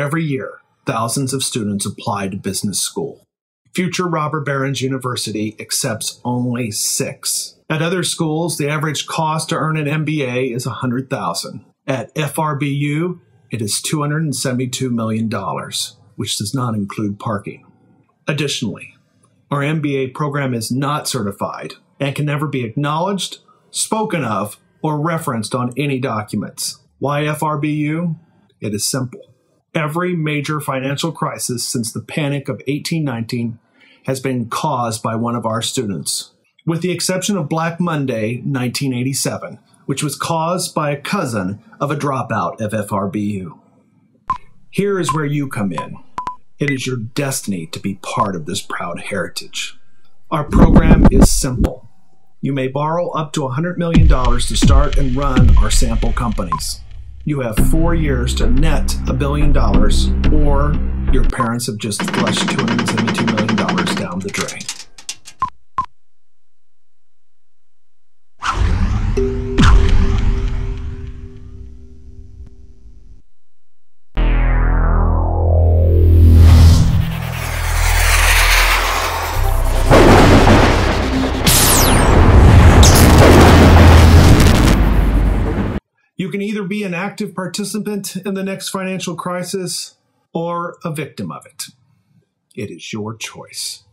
Every year, thousands of students apply to business school. Future Robber Baron's University accepts only six. At other schools, the average cost to earn an MBA is 100,000. At FRBU, it is $272 million, which does not include parking. Additionally, our MBA program is not certified and can never be acknowledged, spoken of, or referenced on any documents. Why FRBU? It is simple. Every major financial crisis since the Panic of 1819 has been caused by one of our students, with the exception of Black Monday 1987, which was caused by a cousin of a dropout of FRBU. Here is where you come in. It is your destiny to be part of this proud heritage. Our program is simple. You may borrow up to $100 million to start and run our sample companies you have four years to net a billion dollars, or your parents have just flushed $272 million You can either be an active participant in the next financial crisis or a victim of it. It is your choice.